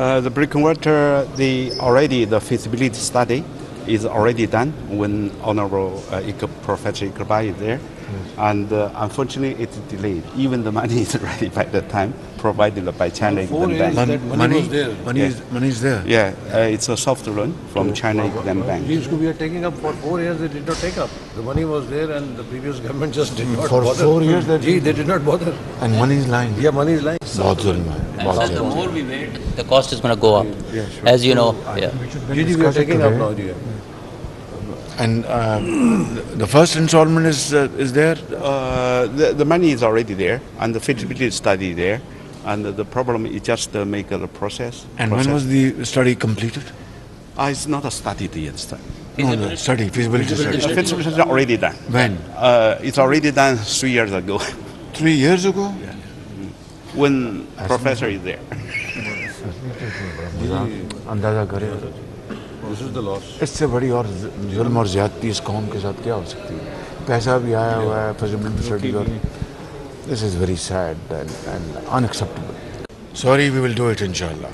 Uh, the brick converter, the already the feasibility study is already done when Honorable uh, Professor Iqbal is there, Yes. And uh, unfortunately, it's delayed. Even the money is ready by the time provided by China Exim Bank. Mon- money, money, there. Money, yeah. is, money is there. Yeah, yeah. Uh, it's a soft loan from yeah. China Exim Bank. Leaves we are taking up for four years, they did not take up. The money was there, and the previous government just did not for bother. four years, they, they did not bother. And money is lying. Yeah, money is lying. So the more we wait, the cost is going to go up. Yeah, sure. As you know, yeah. Gigi, we are taking today. up now. Yeah. And uh, the first installment is uh, is there. Uh, the, the money is already there, and the feasibility study there, and the problem is just uh, make the process. And when process. was the study completed? Uh, it's not a study yet. Study. No, the study, feasibility study. The feasibility is already done. When? Uh, it's already done three years ago, Three years ago. when professor is there. अंदाजा करे इससे बड़ी और जुल्म और ज़्यादती इस कौम के साथ क्या हो सकती है? पैसा भी आया हुआ है फैसिलिटी और this is very sad and unacceptable sorry we will do it इंशाल्लाह